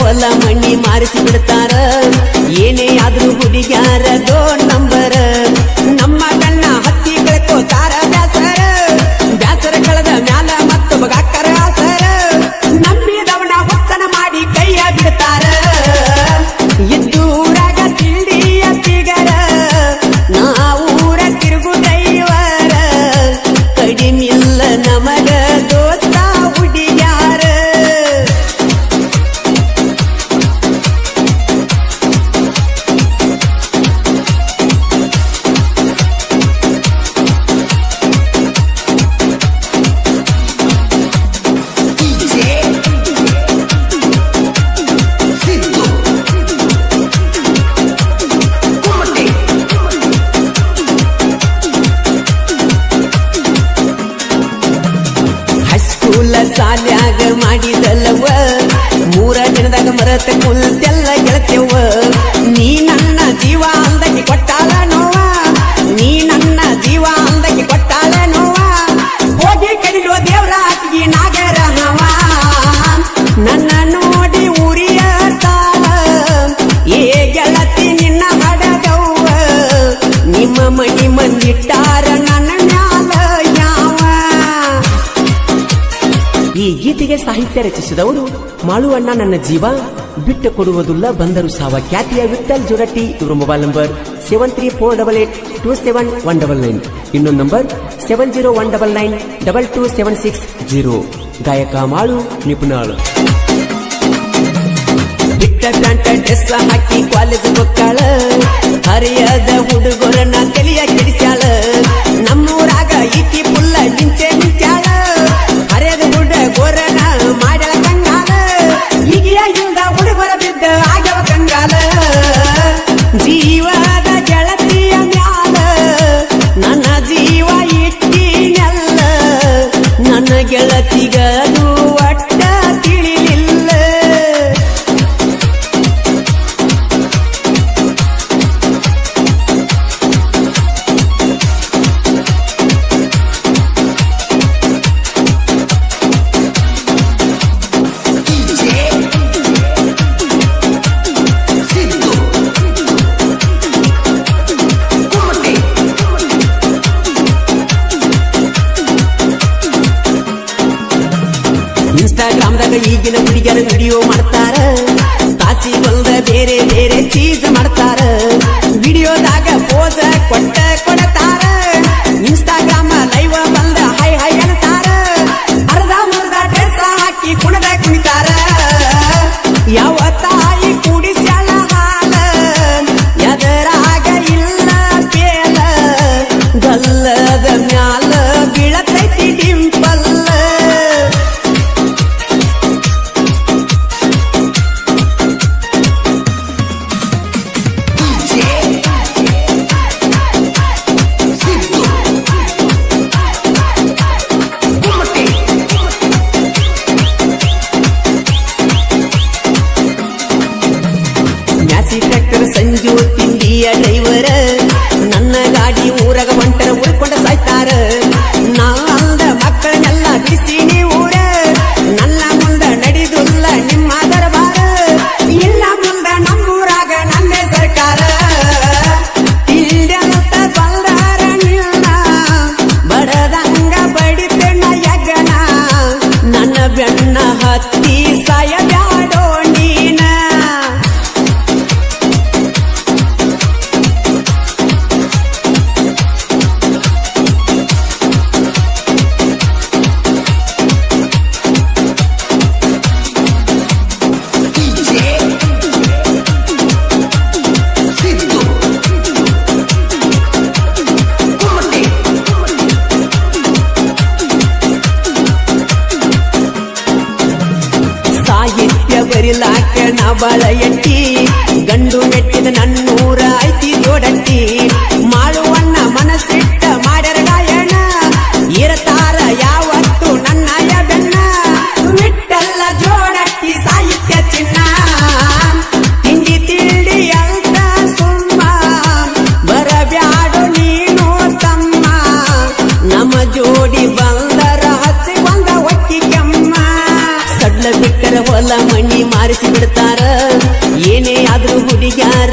ಹೊಲ ಮಣ್ಣಿ ಮಾರಿಸಿ ಬಿಡ್ತಾರ. ಏನೇ ಆದ್ರೂ ಹುಡುಗ್ಯಾರ ಸಾಲ್ಯಾಗ ಮಾಡಿದಲ್ಲವ. ಮೂರ ದಿನದಾಗ ಮರತ ಕುಲ್ತೆಲ್ಲ ಗೆಳತ್ಯವ ನೀ ನನ್ನ ಜೀವ ಅಂದಕ್ಕೆ ಕೊಟ್ಟಾಲ ಸಾಹಿತ್ಯ ರಚಿಸಿದವರು ಮಾಳುವಣ್ಣ ನನ್ನ ಜೀವ. ಬಿಟ್ಟು ಕೊಡುವುದಿಲ್ಲ ಬಂದರು ಸಾವ ಖ್ಯಾತಿಯ ವಿಠಲ್ ಜೋಡಟ್ಟಿ ಇವರ mobile number seven three four double eight two seven one double nine ಇನ್ನೊಂದು number seven zero one double nine double two seven six zero ಗಾಯಕ ಮಾಳು ನಿಪುಣಾಳು. ಹಾಕಿ ಹರಿಯದ ಹುಡುಗರನ್ನ ಕಲಿಯ ಕೆಡಿಸ್ಯಾಳ ಇನ್ಸ್ಟಾಗ್ರಾಮ್ದಾಗ ಈಗಿನ ಹುಡುಗಿಯರ ವಿಡಿಯೋ ಮಾಡ್ತಾರ. ತಾಸಿ ಹೊಲ್ದ ಬೇರೆ ಬೇರೆ ಚೀಸ್ ಮಾಡ್ತಾರ ನನ್ನ ಬೆನ್ನ ಹತ್ತಿ ನಾ ಎಟ್ಟಿ ಗಂಡು ಮೆಟ್ಟಿದ ನನ್ನೂರ ಐತಿ ಜೋಡಟ್ಟಿ ಮಾಡುವಣ್ಣ ಮನಸ್ಸಿಟ್ಟ ಮಾಡ್ಯಾರ ಗಾಯಣ ಇರತಾರ ಯಾವತ್ತು ನನ್ನ ಬೆನ್ನ ಮೆಟ್ಟಲ್ಲ ಜೋಡಟ್ಟಿ ಸಾಹಿತ್ಯ ಚಿನ್ನ. ತಿಂಡಿ ತಿಂಡಿ ಅಂತ ಸುಮ್ಮ. ಬರಬ್ಯಾಡು ನೀನು ತಮ್ಮ. ನಮ್ಮ ಜೋಡಿ ಬಂದರ ಹಚ್ಚಿ ಬಂದ ಒಟ್ಟಿ ಕೆಮ್ಮ. ಸಡ್ಲ ಬಿಟ್ಟರ ಹೊಲ ಮಾರಿಸಿ ಬಿಡ್ತಾರ ಏನೇ ಆದ್ರೂ ಹುಡುಗ್ಯಾರ